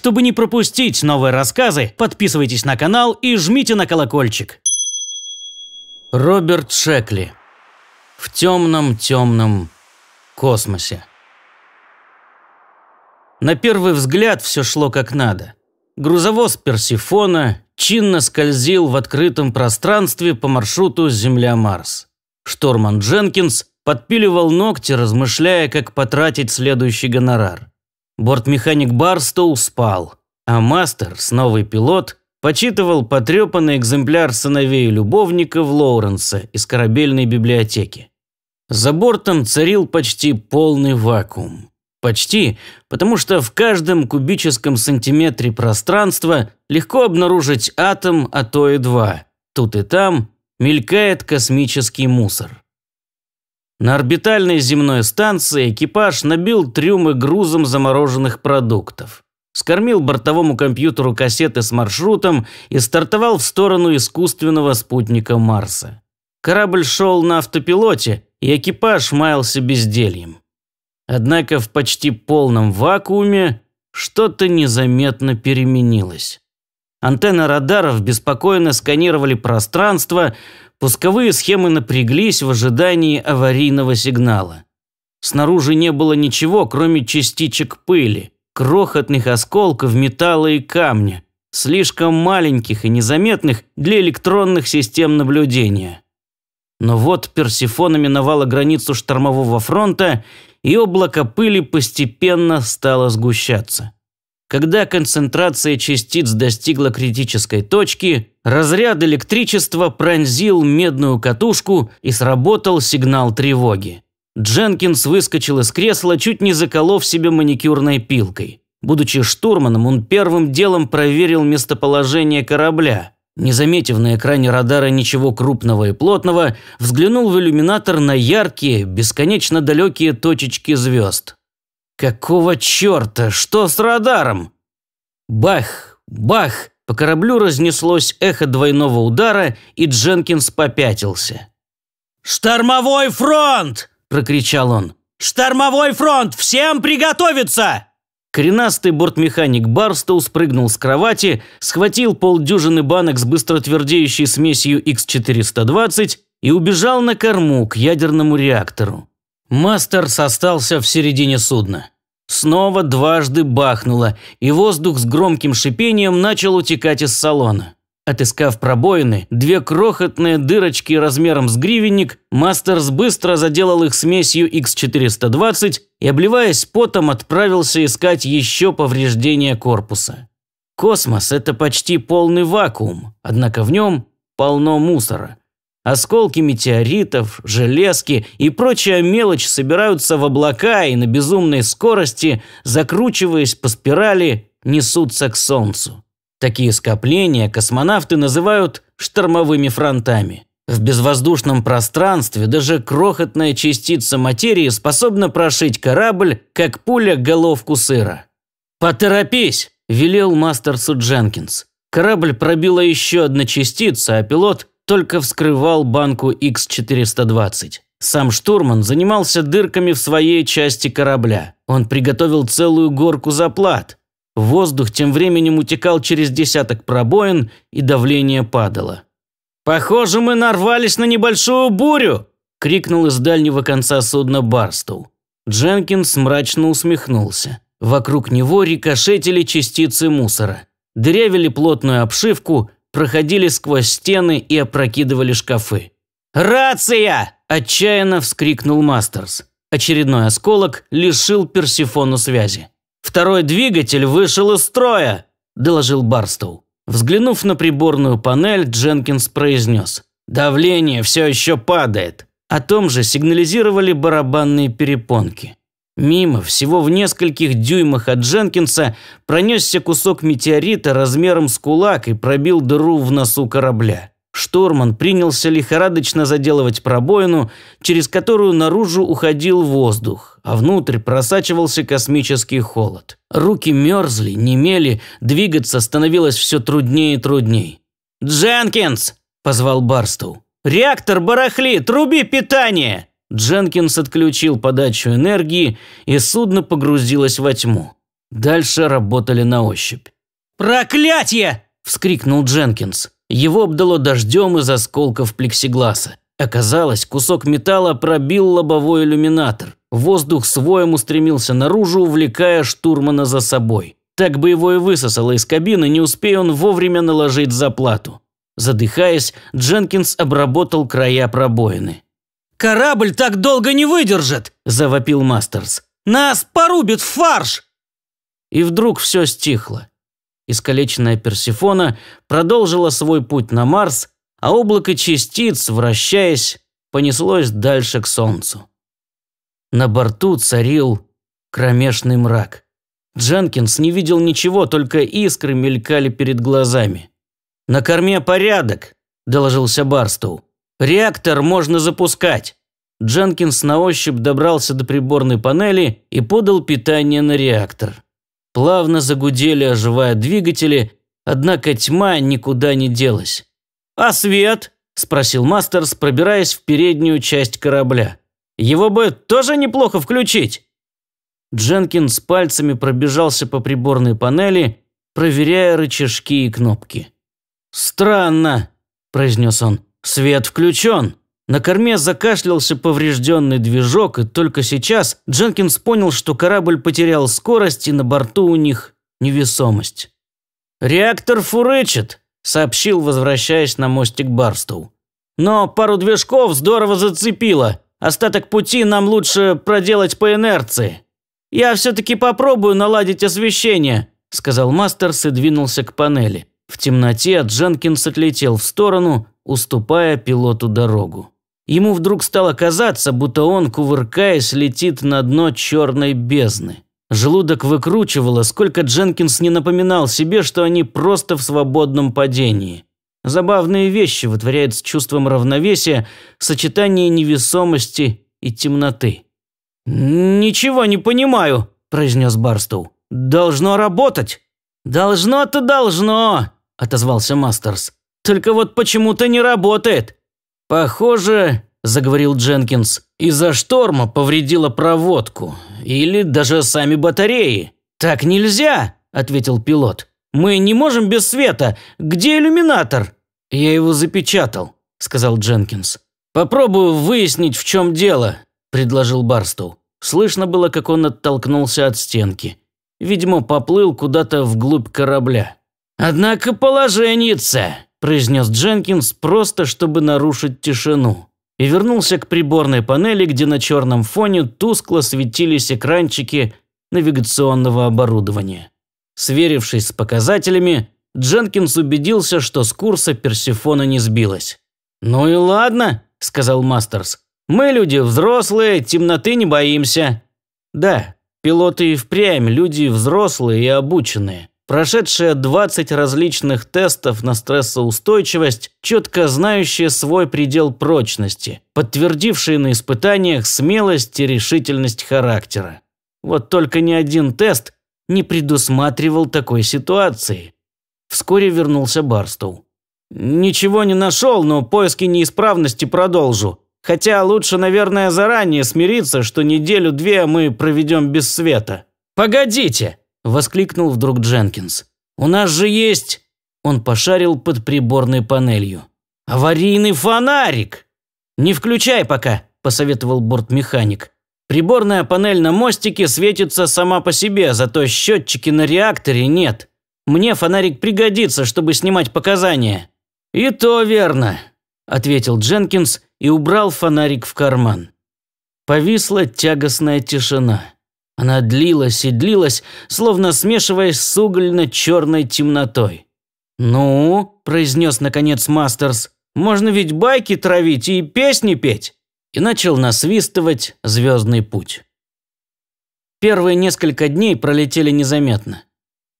Чтобы не пропустить новые рассказы, подписывайтесь на канал и жмите на колокольчик. Роберт Шекли. В темном-темном космосе. На первый взгляд все шло как надо. Грузовоз Персифона чинно скользил в открытом пространстве по маршруту Земля-Марс. Шторман Дженкинс подпиливал ногти, размышляя, как потратить следующий гонорар. Бортмеханик Барстоу спал, а Мастерс, новый пилот, почитывал потрепанный экземпляр сыновей и любовников Лоуренса из корабельной библиотеки. За бортом царил почти полный вакуум. Почти, потому что в каждом кубическом сантиметре пространства легко обнаружить атом, а то и два. Тут и там мелькает космический мусор. На орбитальной земной станции экипаж набил трюмы грузом замороженных продуктов. Скормил бортовому компьютеру кассеты с маршрутом и стартовал в сторону искусственного спутника Марса. Корабль шел на автопилоте, и экипаж маялся бездельем. Однако в почти полном вакууме что-то незаметно переменилось. Антенны радаров беспокойно сканировали пространство, пусковые схемы напряглись в ожидании аварийного сигнала. Снаружи не было ничего, кроме частичек пыли, крохотных осколков металла и камня, слишком маленьких и незаметных для электронных систем наблюдения. Но вот Персифона миновала границу штормового фронта и облако пыли постепенно стало сгущаться. Когда концентрация частиц достигла критической точки, разряд электричества пронзил медную катушку и сработал сигнал тревоги. Дженкинс выскочил из кресла, чуть не заколов себе маникюрной пилкой. Будучи штурманом, он первым делом проверил местоположение корабля. Не заметив на экране радара ничего крупного и плотного, взглянул в иллюминатор на яркие, бесконечно далекие точечки звезд. Какого черта? Что с радаром? Бах! Бах! По кораблю разнеслось эхо двойного удара, и Дженкинс попятился. «Штормовой фронт!» – прокричал он. «Штормовой фронт! Всем приготовиться!» Коренастый бортмеханик Барстоу спрыгнул с кровати, схватил полдюжины банок с быстротвердеющей смесью X420 и убежал на корму к ядерному реактору. Мастерс остался в середине судна. Снова дважды бахнуло, и воздух с громким шипением начал утекать из салона. Отыскав пробоины, две крохотные дырочки размером с гривенник, Мастерс быстро заделал их смесью X420 и, обливаясь потом, отправился искать еще повреждения корпуса. Космос – это почти полный вакуум, однако в нем полно мусора. Осколки метеоритов, железки и прочая мелочь собираются в облака и на безумной скорости, закручиваясь по спирали, несутся к Солнцу. Такие скопления космонавты называют штормовыми фронтами. В безвоздушном пространстве даже крохотная частица материи способна прошить корабль, как пуля головку сыра. «Поторопись!» – велел Мастерсу Дженкинс. Корабль пробила еще одна частица, а пилот только вскрывал банку X-420. Сам штурман занимался дырками в своей части корабля. Он приготовил целую горку заплат. Воздух тем временем утекал через десяток пробоин, и давление падало. «Похоже, мы нарвались на небольшую бурю!» – крикнул из дальнего конца судна Барстоу. Дженкинс мрачно усмехнулся. Вокруг него рикошетили частицы мусора. Дырявили плотную обшивку, проходили сквозь стены и опрокидывали шкафы. «Рация!» – отчаянно вскрикнул Мастерс. Очередной осколок лишил Персифону связи. «Второй двигатель вышел из строя», – доложил Барстоу. Взглянув на приборную панель, Дженкинс произнес. «Давление все еще падает». О том же сигнализировали барабанные перепонки. Мимо, всего в нескольких дюймах от Дженкинса, пронесся кусок метеорита размером с кулак и пробил дыру в носу корабля. Штурман принялся лихорадочно заделывать пробоину, через которую наружу уходил воздух, а внутрь просачивался космический холод. Руки мерзли, немели, двигаться становилось все труднее и труднее. «Дженкинс!» – позвал Барстоу. «Реактор барахлит! Труби питание!» Дженкинс отключил подачу энергии, и судно погрузилось во тьму. Дальше работали на ощупь. «Проклятье!» – вскрикнул Дженкинс. Его обдало дождем из осколков плексигласа. Оказалось, кусок металла пробил лобовой иллюминатор. Воздух своем устремился наружу, увлекая штурмана за собой. Так бы его и высосало из кабины, не успея он вовремя наложить заплату. Задыхаясь, Дженкинс обработал края пробоины. «Корабль так долго не выдержит!» – завопил Мастерс. «Нас порубит в фарш!» И вдруг все стихло. Искалеченная Персифона продолжила свой путь на Марс, а облако частиц, вращаясь, понеслось дальше к Солнцу. На борту царил кромешный мрак. Дженкинс не видел ничего, только искры мелькали перед глазами. «На корме порядок», – доложился Барстоу. «Реактор можно запускать». Дженкинс на ощупь добрался до приборной панели и подал питание на реактор. Плавно загудели, оживая двигатели, однако тьма никуда не делась. «А свет?» – спросил Мастерс, пробираясь в переднюю часть корабля. «Его бы тоже неплохо включить». Дженкинс пальцами пробежался по приборной панели, проверяя рычажки и кнопки. «Странно», – произнес он. «Свет включен». На корме закашлялся поврежденный движок, и только сейчас Дженкинс понял, что корабль потерял скорость, и на борту у них невесомость. «Реактор фурычит», – сообщил, возвращаясь на мостик Барстоу. «Но пару движков здорово зацепило. Остаток пути нам лучше проделать по инерции. Я все-таки попробую наладить освещение», – сказал Мастерс и двинулся к панели. В темноте Дженкинс отлетел в сторону, уступая пилоту дорогу. Ему вдруг стало казаться, будто он, кувыркаясь, летит на дно черной бездны. Желудок выкручивало, сколько Дженкинс не напоминал себе, что они просто в свободном падении. Забавные вещи вытворяет с чувством равновесия сочетание невесомости и темноты. «Ничего не понимаю», – произнес Барстоу. «Должно работать». «Должно-то должно», отозвался Мастерс. «Только вот почему-то не работает». «Похоже», – заговорил Дженкинс, – «из-за шторма повредила проводку. Или даже сами батареи». «Так нельзя», – ответил пилот. «Мы не можем без света. Где иллюминатор?» «Я его запечатал», – сказал Дженкинс. «Попробую выяснить, в чем дело», – предложил Барстоу. Слышно было, как он оттолкнулся от стенки. Видимо, поплыл куда-то вглубь корабля. «Однако положенница», – произнес Дженкинс, просто чтобы нарушить тишину. И вернулся к приборной панели, где на черном фоне тускло светились экранчики навигационного оборудования. Сверившись с показателями, Дженкинс убедился, что с курса Персифона не сбилась. «Ну и ладно», – сказал Мастерс. «Мы люди взрослые, темноты не боимся». «Да, пилоты и впрямь люди взрослые и обученные прошедшие 20 различных тестов на стрессоустойчивость, четко знающие свой предел прочности, подтвердившие на испытаниях смелость и решительность характера. Вот только ни один тест не предусматривал такой ситуации. Вскоре вернулся Барстоу. «Ничего не нашел, но поиски неисправности продолжу. Хотя лучше, наверное, заранее смириться, что неделю-две мы проведем без света». «Погодите!» – воскликнул вдруг Дженкинс. «У нас же есть...» Он пошарил под приборной панелью. «Аварийный фонарик!» «Не включай пока», – посоветовал бортмеханик. «Приборная панель на мостике светится сама по себе, зато счетчики на реакторе нет. Мне фонарик пригодится, чтобы снимать показания». «И то верно», – ответил Дженкинс и убрал фонарик в карман. Повисла тягостная тишина. Она длилась и длилась, словно смешиваясь с угольно-черной темнотой. «Ну», – произнес наконец Мастерс, – «можно ведь байки травить и песни петь». И начал насвистывать «Звездный путь». Первые несколько дней пролетели незаметно.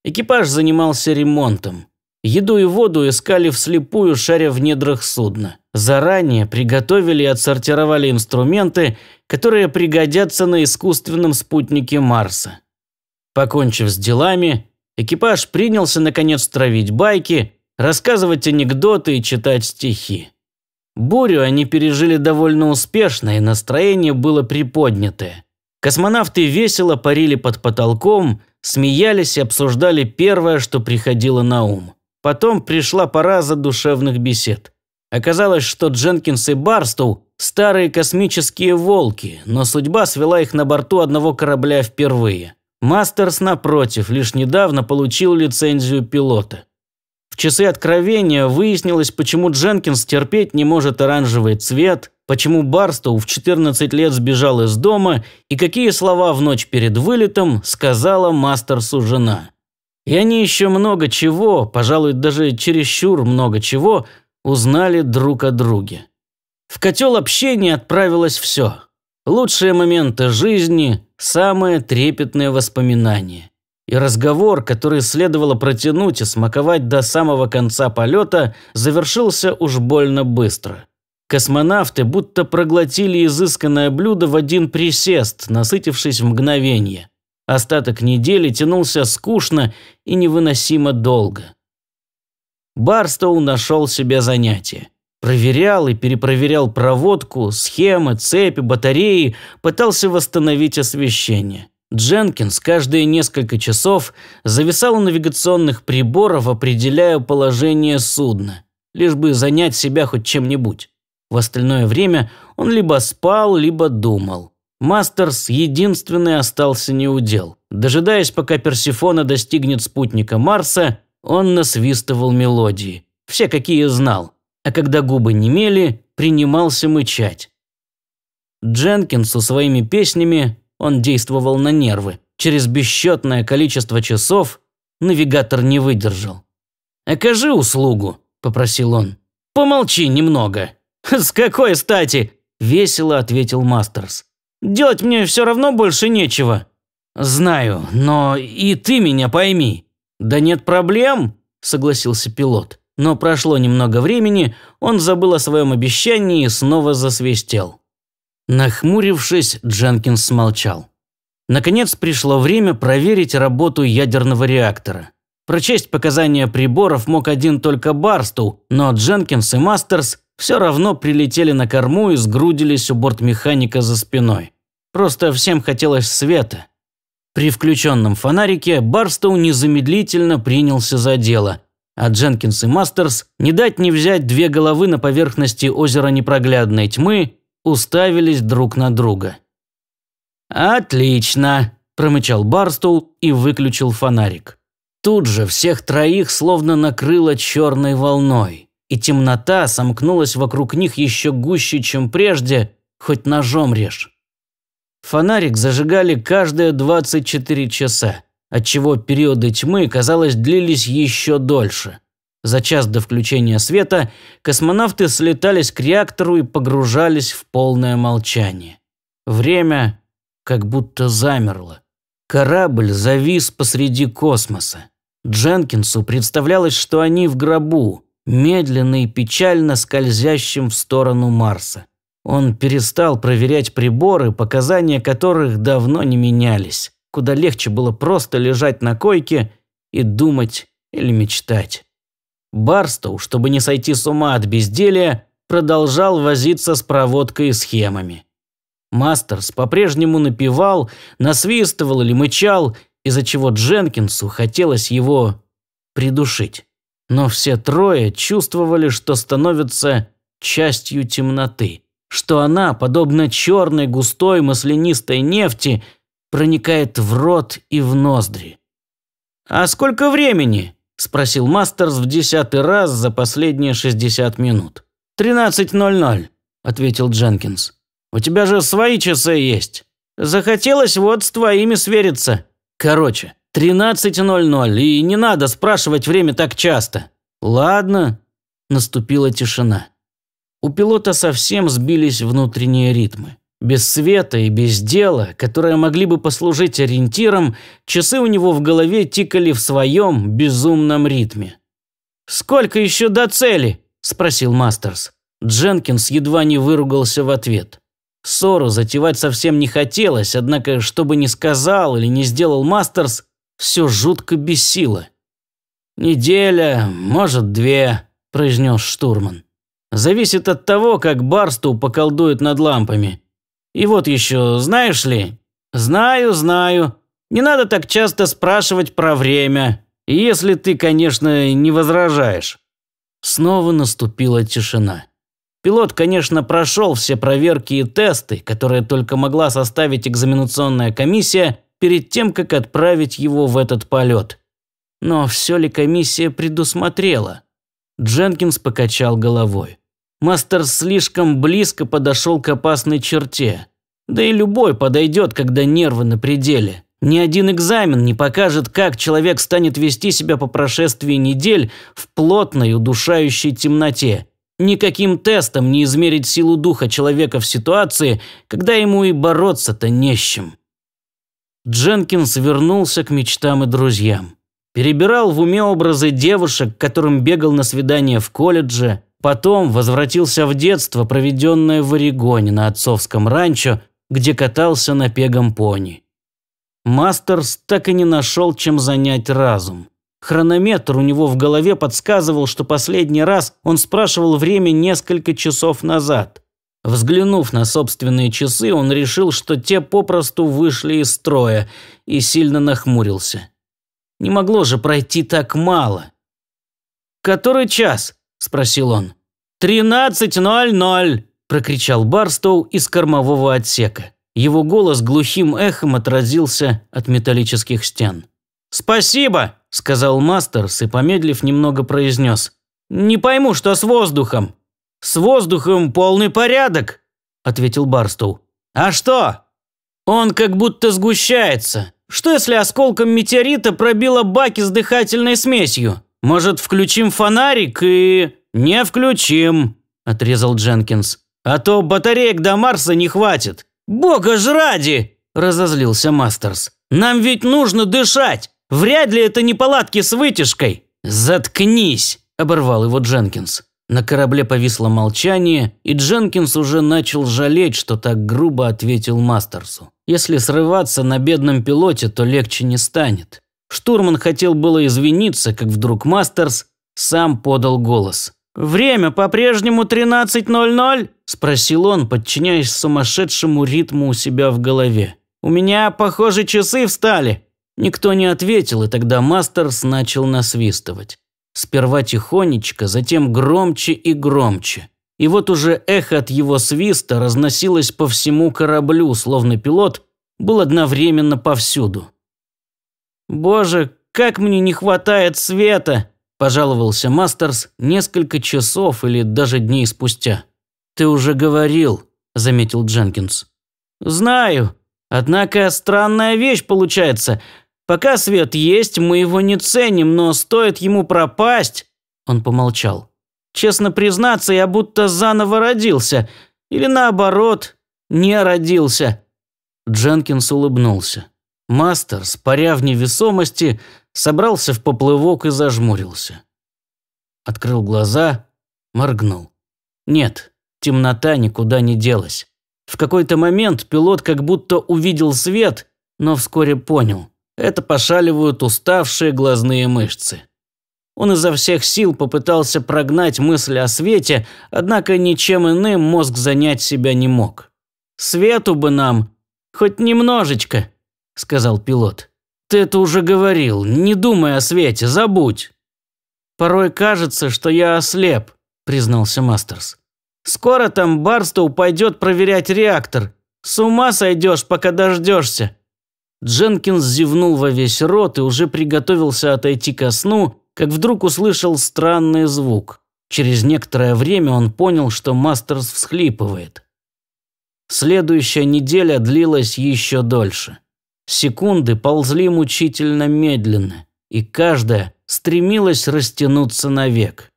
Экипаж занимался ремонтом. Еду и воду искали вслепую, шаря в недрах судна. Заранее приготовили и отсортировали инструменты, которые пригодятся на искусственном спутнике Марса. Покончив с делами, экипаж принялся наконец травить байки, рассказывать анекдоты и читать стихи. Бурю они пережили довольно успешно, и настроение было приподнятое. Космонавты весело парили под потолком, смеялись и обсуждали первое, что приходило на ум. Потом пришла пора задушевных бесед. Оказалось, что Дженкинс и Барстоу – старые космические волки, но судьба свела их на борту одного корабля впервые. Мастерс, напротив, лишь недавно получил лицензию пилота. В часы откровения выяснилось, почему Дженкинс терпеть не может оранжевый цвет, почему Барстоу в 14 лет сбежал из дома и какие слова в ночь перед вылетом сказала Мастерсу жена. И они еще много чего, пожалуй, даже чересчур много чего, узнали друг о друге. В котел общения отправилось все. Лучшие моменты жизни, самые трепетные воспоминания. И разговор, который следовало протянуть и смаковать до самого конца полета, завершился уж больно быстро. Космонавты будто проглотили изысканное блюдо в один присест, насытившись в мгновение. Остаток недели тянулся скучно и невыносимо долго. Барстоу нашел себе занятие. Проверял и перепроверял проводку, схемы, цепи, батареи, пытался восстановить освещение. Дженкинс каждые несколько часов зависал у навигационных приборов, определяя положение судна, лишь бы занять себя хоть чем-нибудь. В остальное время он либо спал, либо думал. Мастерс единственный остался неудел. Дожидаясь, пока Персифона достигнет спутника Марса, он насвистывал мелодии. Все, какие знал а когда губы немели, принимался мычать. Дженкинсу своими песнями он действовал на нервы. Через бесчетное количество часов навигатор не выдержал. «Окажи услугу», – попросил он. «Помолчи немного». «С какой стати?» – весело ответил Мастерс. «Делать мне все равно больше нечего». «Знаю, но и ты меня пойми». «Да нет проблем», – согласился пилот. Но прошло немного времени, он забыл о своем обещании и снова засвистел. Нахмурившись, Дженкинс смолчал. Наконец пришло время проверить работу ядерного реактора. Прочесть показания приборов мог один только Барстоу, но Дженкинс и Мастерс все равно прилетели на корму и сгрудились у бортмеханика за спиной. Просто всем хотелось света. При включенном фонарике Барстоу незамедлительно принялся за дело – а Дженкинс и Мастерс, не дать не взять две головы на поверхности озера непроглядной тьмы, уставились друг на друга. «Отлично!» – промычал Барстоу и выключил фонарик. Тут же всех троих словно накрыло черной волной, и темнота сомкнулась вокруг них еще гуще, чем прежде, хоть ножом режь. Фонарик зажигали каждые 24 часа отчего периоды тьмы, казалось, длились еще дольше. За час до включения света космонавты слетались к реактору и погружались в полное молчание. Время как будто замерло. Корабль завис посреди космоса. Дженкинсу представлялось, что они в гробу, медленно и печально скользящим в сторону Марса. Он перестал проверять приборы, показания которых давно не менялись куда легче было просто лежать на койке и думать или мечтать. Барстоу, чтобы не сойти с ума от безделия, продолжал возиться с проводкой и схемами. Мастерс по-прежнему напевал, насвистывал или мычал, из-за чего Дженкинсу хотелось его придушить. Но все трое чувствовали, что становятся частью темноты, что она, подобно черной густой маслянистой нефти, проникает в рот и в ноздри. «А сколько времени?» – спросил Мастерс в десятый раз за последние 60 минут. «Тринадцать ноль ноль», – ответил Дженкинс. «У тебя же свои часы есть. Захотелось вот с твоими свериться. Короче, тринадцать ноль ноль, и не надо спрашивать время так часто». «Ладно». Наступила тишина. У пилота совсем сбились внутренние ритмы. Без света и без дела, которые могли бы послужить ориентиром, часы у него в голове тикали в своем безумном ритме. «Сколько еще до цели?» – спросил Мастерс. Дженкинс едва не выругался в ответ. Ссору затевать совсем не хотелось, однако, что бы ни сказал или не сделал Мастерс, все жутко бесило. «Неделя, может, две», – произнес штурман. «Зависит от того, как Барстоу поколдует над лампами. И вот еще, знаешь ли?» «Знаю, знаю», Не надо так часто спрашивать про время, если ты, конечно, не возражаешь». Снова наступила тишина. Пилот, конечно, прошел все проверки и тесты, которые только могла составить экзаменационная комиссия перед тем, как отправить его в этот полет. Но все ли комиссия предусмотрела? Дженкинс покачал головой. Мастер слишком близко подошел к опасной черте. Да и любой подойдет, когда нервы на пределе. Ни один экзамен не покажет, как человек станет вести себя по прошествии недель в плотной, удушающей темноте. Никаким тестом не измерить силу духа человека в ситуации, когда ему и бороться-то не с чем. Дженкинс вернулся к мечтам и друзьям. Перебирал в уме образы девушек, которым бегал на свидание в колледже, потом возвратился в детство, проведенное в Орегоне на отцовском ранчо, где катался на пегом пони. Мастерс так и не нашел, чем занять разум. Хронометр у него в голове подсказывал, что последний раз он спрашивал время несколько часов назад. Взглянув на собственные часы, он решил, что те попросту вышли из строя и сильно нахмурился. Не могло же пройти так мало. «Который час?» – спросил он. «Тринадцать ноль ноль!» – прокричал Барстоу из кормового отсека. Его голос глухим эхом отразился от металлических стен. «Спасибо!» – сказал Мастерс и, помедлив, немного произнес. «Не пойму, что с воздухом». «С воздухом полный порядок», – ответил Барстоу. «А что?» «Он как будто сгущается. Что если осколком метеорита пробило баки с дыхательной смесью? Может, включим фонарик и...» «Не включим», – отрезал Дженкинс. «А то батареек до Марса не хватит». «Бога ж ради!» – разозлился Мастерс. «Нам ведь нужно дышать! Вряд ли это неполадки с вытяжкой!» «Заткнись!» – оборвал его Дженкинс. На корабле повисло молчание, и Дженкинс уже начал жалеть, что так грубо ответил Мастерсу. Если срываться на бедном пилоте, то легче не станет. Штурман хотел было извиниться, как вдруг Мастерс сам подал голос. «Время по-прежнему 13.00?» – спросил он, подчиняясь сумасшедшему ритму у себя в голове. «У меня, похоже, часы встали». Никто не ответил, и тогда Мастерс начал насвистывать. Сперва тихонечко, затем громче и громче. И вот уже эхо от его свиста разносилось по всему кораблю, словно пилот был одновременно повсюду. «Боже, как мне не хватает света!» – пожаловался Мастерс несколько часов или даже дней спустя. «Ты уже говорил», – заметил Дженкинс. «Знаю. Однако странная вещь получается. Пока свет есть, мы его не ценим, но стоит ему пропасть...» Он помолчал. «Честно признаться, я будто заново родился. Или наоборот, не родился». Дженкинс улыбнулся. Мастерс, паря в невесомости, собрался в поплывок и зажмурился. Открыл глаза, моргнул. Нет, темнота никуда не делась. В какой-то момент пилот как будто увидел свет, но вскоре понял это пошаливают уставшие глазные мышцы. Он изо всех сил попытался прогнать мысли о свете, однако ничем иным мозг занять себя не мог. «Свету бы нам, хоть немножечко», – сказал пилот. «Ты это уже говорил, не думай о свете, забудь». «Порой кажется, что я ослеп», – признался Мастерс. «Скоро там Барстоу пойдет проверять реактор. С ума сойдешь, пока дождешься. Дженкинс зевнул во весь рот и уже приготовился отойти ко сну, как вдруг услышал странный звук. Через некоторое время он понял, что Мастерс всхлипывает. Следующая неделя длилась еще дольше. Секунды ползли мучительно медленно, и каждая стремилась растянуться навек.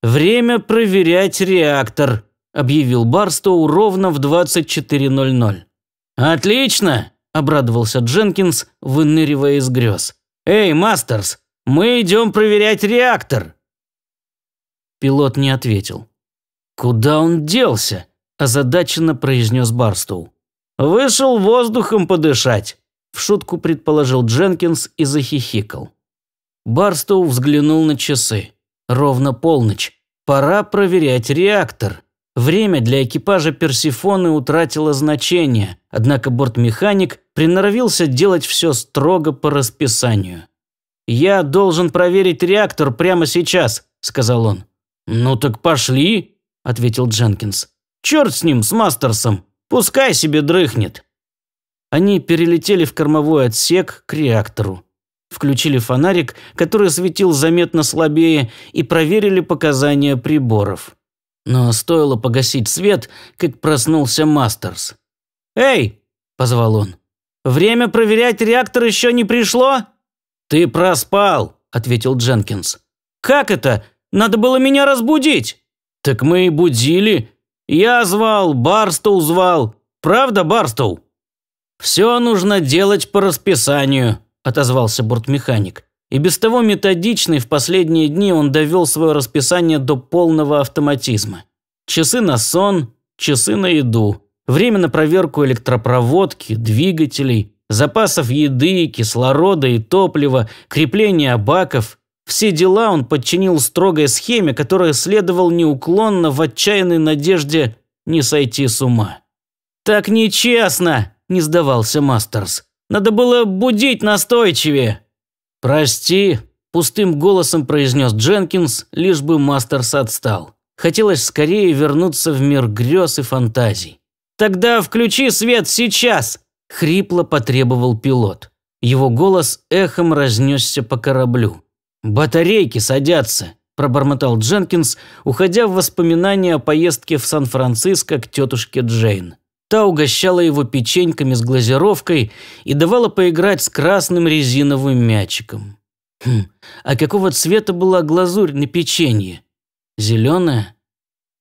«Время проверять реактор», – объявил Барстоу ровно в 24.00. «Отлично!» обрадовался Дженкинс, выныривая из грез. «Эй, Мастерс, мы идем проверять реактор!» Пилот не ответил. «Куда он делся?» – озадаченно произнес Барстоу. «Вышел воздухом подышать», – в шутку предположил Дженкинс и захихикал. Барстоу взглянул на часы. Ровно полночь. Пора проверять реактор. Время для экипажа Персифоны утратило значение, однако бортмеханик приноровился делать все строго по расписанию. «Я должен проверить реактор прямо сейчас», – сказал он. «Ну так пошли», – ответил Дженкинс. «Черт с ним, с Мастерсом. Пускай себе дрыхнет». Они перелетели в кормовой отсек к реактору. Включили фонарик, который светил заметно слабее, и проверили показания приборов. Но стоило погасить свет, как проснулся Мастерс. «Эй!» – позвал он. «Время проверять реактор еще не пришло?» «Ты проспал», – ответил Дженкинс. «Как это? Надо было меня разбудить!» «Так мы и будили. Я звал, Барстоу звал. Правда, Барстоу?» «Все нужно делать по расписанию», – отозвался бортмеханик. И без того методичный в последние дни он довел свое расписание до полного автоматизма. Часы на сон, часы на еду, время на проверку электропроводки, двигателей, запасов еды, кислорода и топлива, крепления баков. Все дела он подчинил строгой схеме, которая следовал неуклонно в отчаянной надежде не сойти с ума. «Так нечестно!» – не сдавался Мастерс. «Надо было будить настойчивее!» «Прости», – пустым голосом произнес Дженкинс, лишь бы Мастерс отстал. Хотелось скорее вернуться в мир грез и фантазий. «Тогда включи свет сейчас!» – хрипло потребовал пилот. Его голос эхом разнесся по кораблю. «Батарейки садятся», – пробормотал Дженкинс, уходя в воспоминания о поездке в Сан-Франциско к тетушке Джейн. Та угощала его печеньками с глазировкой и давала поиграть с красным резиновым мячиком. Хм, а какого цвета была глазурь на печенье? Зеленая?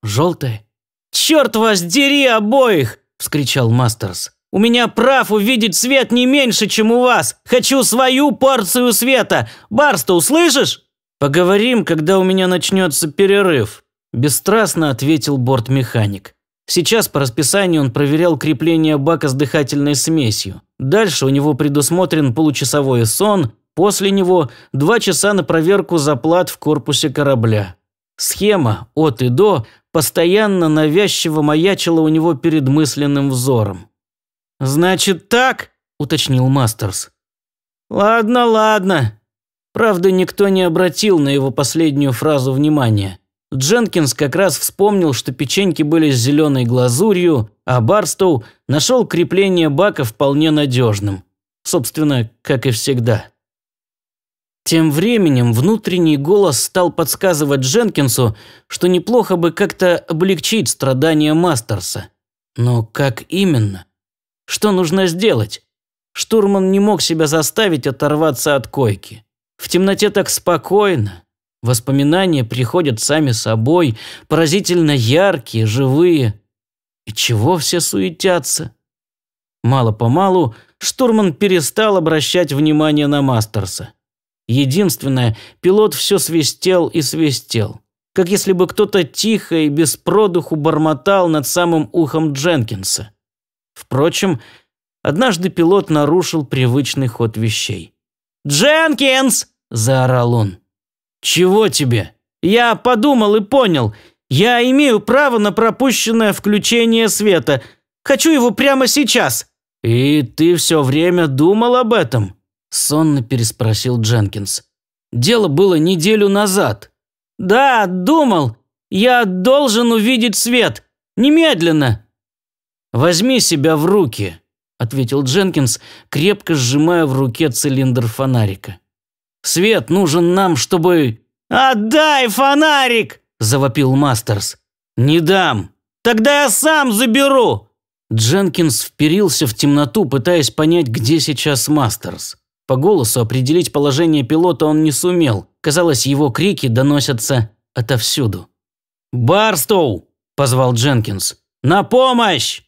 Желтая? «Черт вас дери обоих!» – вскричал Мастерс. «У меня прав увидеть свет не меньше, чем у вас! Хочу свою порцию света! Барста, услышишь?» «Поговорим, когда у меня начнется перерыв», – бесстрастно ответил бортмеханик. Сейчас по расписанию он проверял крепление бака с дыхательной смесью. Дальше у него предусмотрен получасовой сон, после него два часа на проверку заплат в корпусе корабля. Схема от и до постоянно навязчиво маячила у него перед мысленным взором. «Значит так?» – уточнил Мастерс. «Ладно, ладно». Правда, никто не обратил на его последнюю фразу внимания. Дженкинс как раз вспомнил, что печеньки были с зеленой глазурью, а Барстоу нашел крепление бака вполне надежным. Собственно, как и всегда. Тем временем внутренний голос стал подсказывать Дженкинсу, что неплохо бы как-то облегчить страдания Мастерса. Но как именно? Что нужно сделать? Штурман не мог себя заставить оторваться от койки. В темноте так спокойно, Воспоминания приходят сами собой, поразительно яркие, живые. И чего все суетятся? Мало-помалу штурман перестал обращать внимание на Мастерса. Единственное, пилот все свистел и свистел. Как если бы кто-то тихо и без продуху бормотал над самым ухом Дженкинса. Впрочем, однажды пилот нарушил привычный ход вещей. «Дженкинс!» – заорал он. «Чего тебе?» «Я подумал и понял. Я имею право на пропущенное включение света. Хочу его прямо сейчас». «И ты все время думал об этом?» Сонно переспросил Дженкинс. «Дело было неделю назад». «Да, думал. Я должен увидеть свет. Немедленно». «Возьми себя в руки», – ответил Дженкинс, крепко сжимая в руке цилиндр фонарика. Свет нужен нам, чтобы...» «Отдай фонарик!» – завопил Мастерс. «Не дам!» «Тогда я сам заберу!» Дженкинс вперился в темноту, пытаясь понять, где сейчас Мастерс. По голосу определить положение пилота он не сумел. Казалось, его крики доносятся отовсюду. «Барстоу!» – позвал Дженкинс. «На помощь!»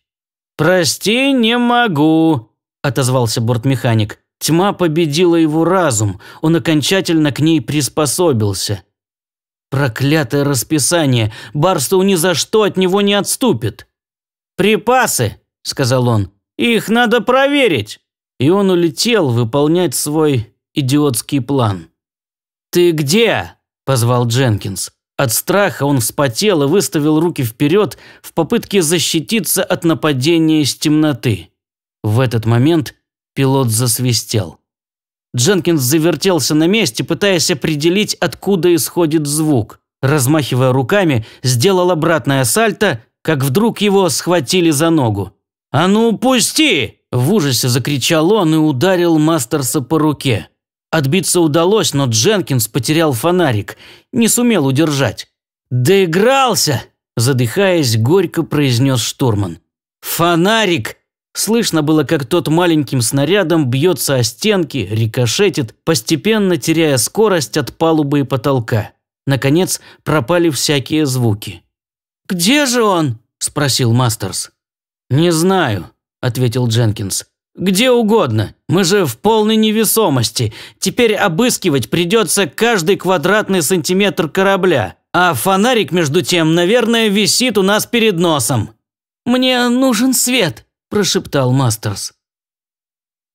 «Прости, не могу», – отозвался бортмеханик. Тьма победила его разум, он окончательно к ней приспособился. Проклятое расписание, Барстоу ни за что от него не отступит. «Припасы», – сказал он, – «их надо проверить». И он улетел выполнять свой идиотский план. «Ты где?» – позвал Дженкинс. От страха он вспотел и выставил руки вперед в попытке защититься от нападения из темноты. В этот момент пилот засвистел. Дженкинс завертелся на месте, пытаясь определить, откуда исходит звук. Размахивая руками, сделал обратное сальто, как вдруг его схватили за ногу. «А ну, пусти!» – в ужасе закричал он и ударил Мастерса по руке. Отбиться удалось, но Дженкинс потерял фонарик, не сумел удержать. «Доигрался!» – задыхаясь, горько произнес штурман. «Фонарик!» Слышно было, как тот маленьким снарядом бьется о стенки, рикошетит, постепенно теряя скорость от палубы и потолка. Наконец пропали всякие звуки. «Где же он?» – спросил Мастерс. «Не знаю», – ответил Дженкинс. «Где угодно. Мы же в полной невесомости. Теперь обыскивать придется каждый квадратный сантиметр корабля. А фонарик, между тем, наверное, висит у нас перед носом». «Мне нужен свет», – прошептал Мастерс.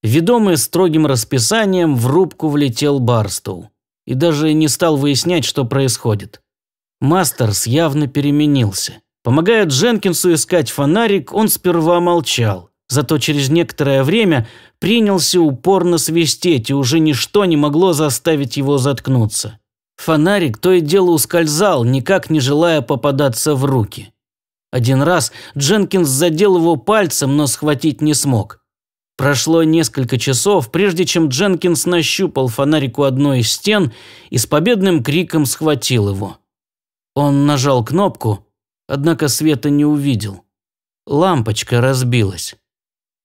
Ведомый строгим расписанием в рубку влетел Барстоу и даже не стал выяснять, что происходит. Мастерс явно переменился. Помогая Дженкинсу искать фонарик, он сперва молчал. Зато через некоторое время принялся упорно свистеть, и уже ничто не могло заставить его заткнуться. Фонарик то и дело ускользал, никак не желая попадаться в руки. Один раз Дженкинс задел его пальцем, но схватить не смог. Прошло несколько часов, прежде чем Дженкинс нащупал фонарик у одной из стен и с победным криком схватил его. Он нажал кнопку, однако света не увидел. Лампочка разбилась.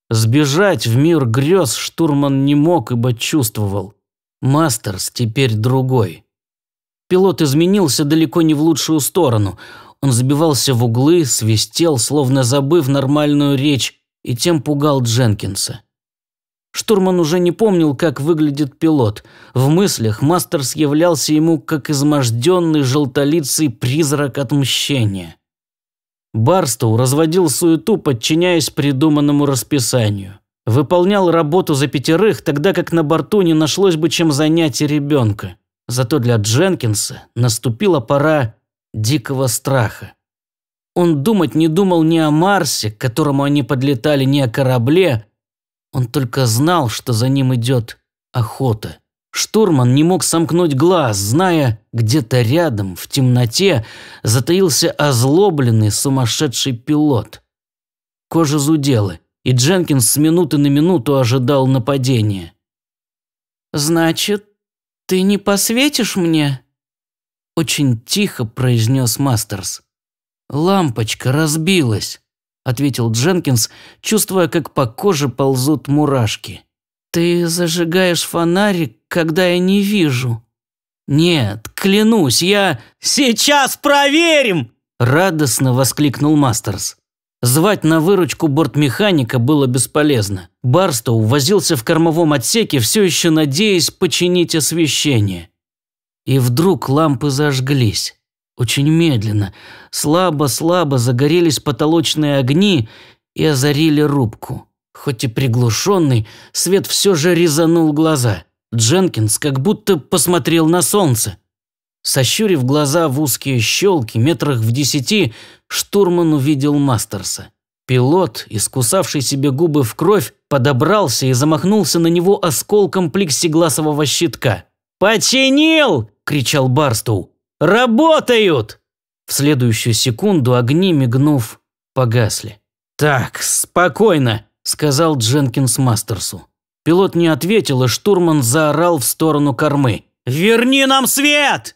Сбежать в мир грез штурман не мог, ибо чувствовал. Мастерс теперь другой. Пилот изменился далеко не в лучшую сторону. Он забивался в углы, свистел, словно забыв нормальную речь, и тем пугал Дженкинса. Штурман уже не помнил, как выглядит пилот. В мыслях Мастерс являлся ему как изможденный желтолицый призрак отмщения. Барстоу разводил суету, подчиняясь придуманному расписанию. Выполнял работу за пятерых, тогда как на борту не нашлось бы чем занять ребенка. Зато для Дженкинса наступила пора дикого страха. Он думать не думал ни о Марсе, к которому они подлетали, ни о корабле. Он только знал, что за ним идет охота. Штурман не мог сомкнуть глаз, зная, где-то рядом, в темноте, затаился озлобленный сумасшедший пилот. Кожа зудела, и Дженкинс с минуты на минуту ожидал нападения. «Значит, ты не посветишь мне?» Очень тихо произнес Мастерс. «Лампочка разбилась», – ответил Дженкинс, чувствуя, как по коже ползут мурашки. «Ты зажигаешь фонарик, когда я не вижу». «Нет, клянусь, я...» «Сейчас проверим!» – радостно воскликнул Мастерс. Звать на выручку бортмеханика было бесполезно. Барстоу возился в кормовом отсеке, все еще надеясь починить освещение. И вдруг лампы зажглись. Очень медленно, слабо-слабо загорелись потолочные огни и озарили рубку. Хоть и приглушенный, свет все же резанул глаза. Дженкинс как будто посмотрел на солнце. Сощурив глаза в узкие щелки, метрах в десяти, штурман увидел Мастерса. Пилот, искусавший себе губы в кровь, подобрался и замахнулся на него осколком плексигласового щитка. «Починил!» – кричал Барстоу. «Работают!» В следующую секунду огни, мигнув, погасли. «Так, спокойно!» – сказал Дженкинс Мастерсу. Пилот не ответил, и штурман заорал в сторону кормы. «Верни нам свет!»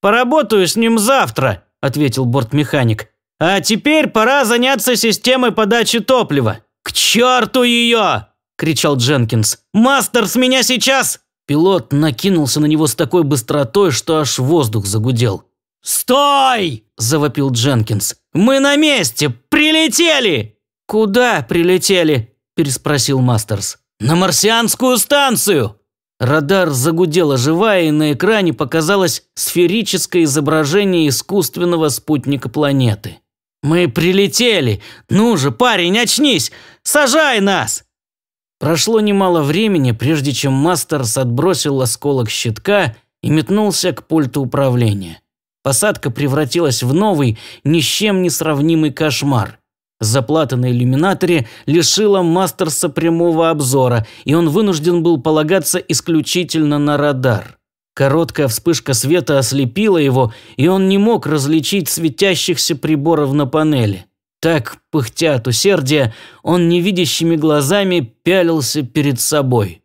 «Поработаю с ним завтра», – ответил бортмеханик. «А теперь пора заняться системой подачи топлива». «К черту ее!» – кричал Дженкинс. «Мастерс меня сейчас...» Пилот накинулся на него с такой быстротой, что аж воздух загудел. «Стой!» – завопил Дженкинс. «Мы на месте! Прилетели!» «Куда прилетели?» – переспросил Мастерс. «На марсианскую станцию!» Радар загудел оживая, и на экране показалось сферическое изображение искусственного спутника планеты. «Мы прилетели! Ну же, парень, очнись! Сажай нас!» Прошло немало времени, прежде чем Мастерс отбросил осколок щитка и метнулся к пульту управления. Посадка превратилась в новый, ни с чем не сравнимый кошмар. Заплата на иллюминаторе лишила Мастерса прямого обзора, и он вынужден был полагаться исключительно на радар. Короткая вспышка света ослепила его, и он не мог различить светящихся приборов на панели. Так, пыхтя от усердия, он невидящими глазами пялился перед собой.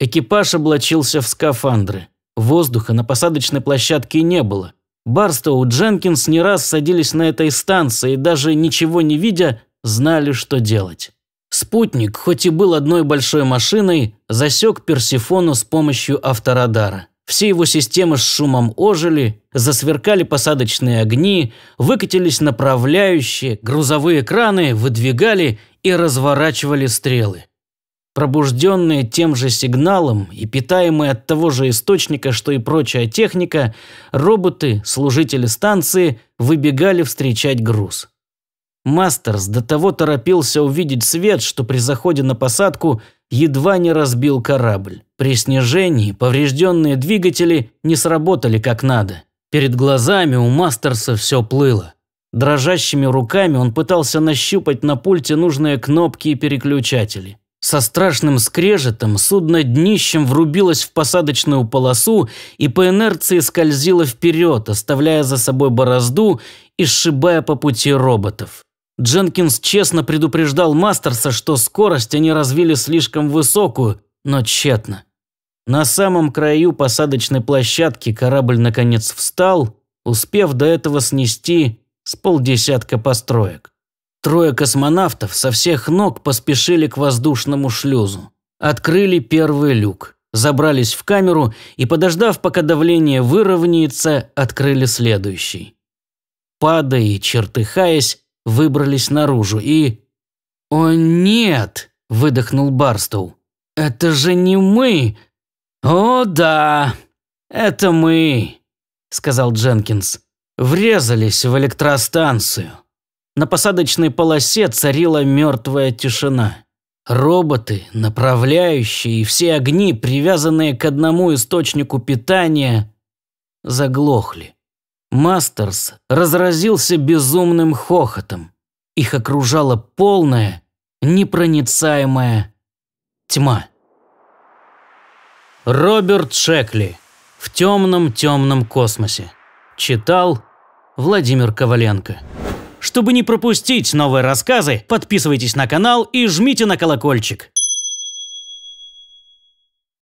Экипаж облачился в скафандры. Воздуха на посадочной площадке не было. Барстоу и Дженкинс не раз садились на этой станции и даже ничего не видя, знали, что делать. Спутник, хоть и был одной большой машиной, засек Персифону с помощью авторадара. Все его системы с шумом ожили, засверкали посадочные огни, выкатились направляющие, грузовые краны выдвигали и разворачивали стрелы. Пробужденные тем же сигналом и питаемые от того же источника, что и прочая техника, роботы, служители станции, выбегали встречать груз. Мастерс до того торопился увидеть свет, что при заходе на посадку едва не разбил корабль. При снижении поврежденные двигатели не сработали как надо. Перед глазами у Мастерса все плыло. Дрожащими руками он пытался нащупать на пульте нужные кнопки и переключатели. Со страшным скрежетом судно днищем врубилось в посадочную полосу и по инерции скользило вперед, оставляя за собой борозду и сшибая по пути роботов. Дженкинс честно предупреждал Мастерса, что скорость они развили слишком высокую, но тщетно. На самом краю посадочной площадки корабль наконец встал, успев до этого снести с полдесятка построек. Трое космонавтов со всех ног поспешили к воздушному шлюзу. Открыли первый люк, забрались в камеру и, подождав, пока давление выровняется, открыли следующий. Падая и чертыхаясь, выбрались наружу и... «О нет!» – выдохнул Барстоу. «Это же не мы!» «О да, это мы!» – сказал Дженкинс. «Врезались в электростанцию». На посадочной полосе царила мертвая тишина. Роботы, направляющие и все огни, привязанные к одному источнику питания, заглохли. Мастерс разразился безумным хохотом. Их окружала полная, непроницаемая тьма. Роберт Шекли. В темном-темном космосе. Читал Владимир Коваленко. Чтобы не пропустить новые рассказы, подписывайтесь на канал и жмите на колокольчик.